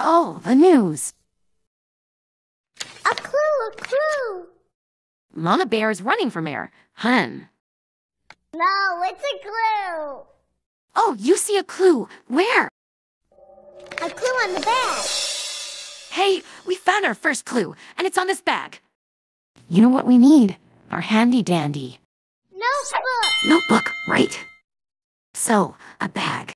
Oh, the news. A clue, a clue. Mama Bear is running from air. Hun. No, it's a clue. Oh, you see a clue. Where? A clue on the bag. Hey, we found our first clue, and it's on this bag. You know what we need? Our handy dandy Notebook. notebook, right? So, a bag.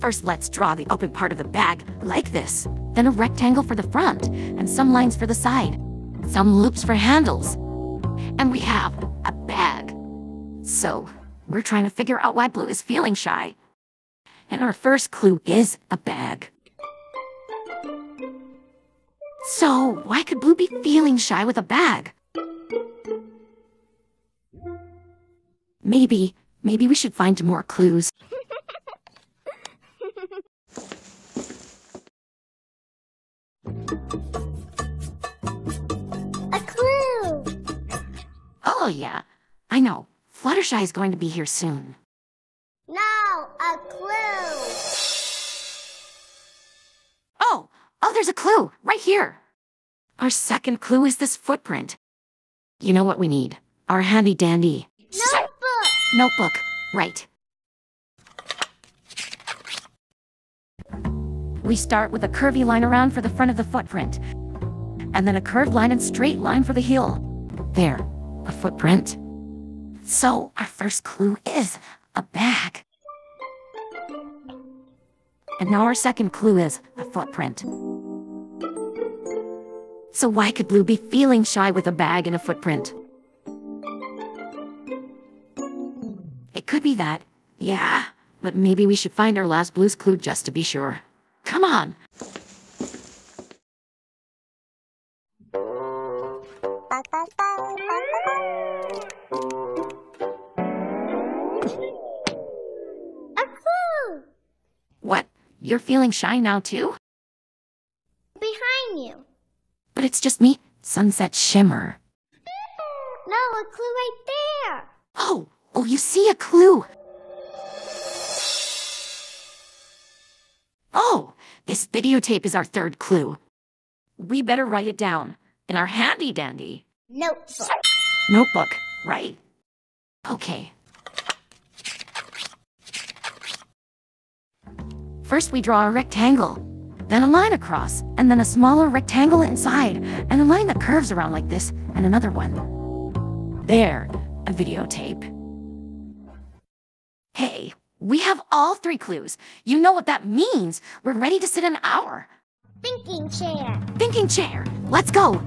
First, let's draw the open part of the bag like this. Then a rectangle for the front, and some lines for the side. Some loops for handles. And we have a bag. So, we're trying to figure out why Blue is feeling shy. And our first clue is a bag. So, why could Blue be feeling shy with a bag? Maybe, maybe we should find more clues. A clue. Oh, yeah, I know. Fluttershy is going to be here soon. No, a clue. Oh, oh, there's a clue right here. Our second clue is this footprint. You know what we need? Our handy dandy Notebook. notebook, right? We start with a curvy line around for the front of the footprint, and then a curved line and straight line for the heel. There, a footprint. So, our first clue is a bag. And now our second clue is a footprint. So why could Blue be feeling shy with a bag and a footprint? It could be that, yeah, but maybe we should find our last Blue's clue just to be sure. Come on. A clue. What? You're feeling shy now too? Behind you. But it's just me, Sunset Shimmer. No, a clue right there. Oh, oh, you see a clue. Oh, this videotape is our third clue. We better write it down in our handy dandy Notebook. notebook, right? Okay. First, we draw a rectangle, then a line across, and then a smaller rectangle inside, and a line that curves around like this, and another one. There, a videotape. Hey, we have all three clues. You know what that means. We're ready to sit an hour. Thinking chair. Thinking chair. Let's go.